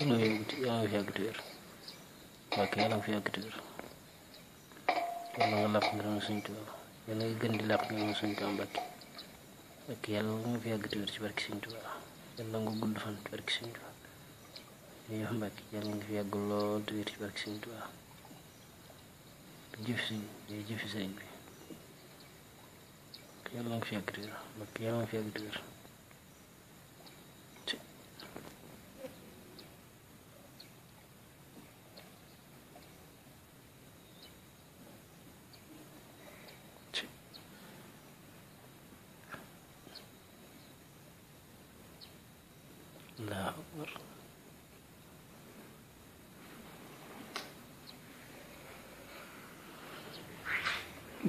yàlla nga fi yàgg te wér Mbàkke yàlla nga fi yàgg te wér yàlla nga làq ngërëm Sëñ Tuubaa yàlla nga gën di làq te wér ci barki Sëñ Tuubaa yàlla nga fi yàgg te wér ci barki sëñ bi yàlla nga अल्लाह अकबर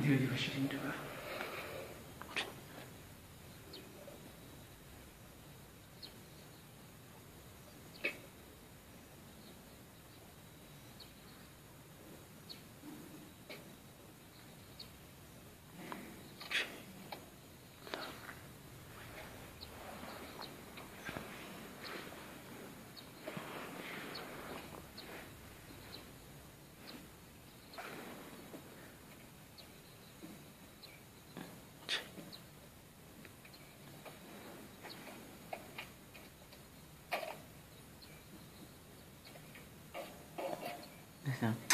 धीरे धीरे शरीर Yeah.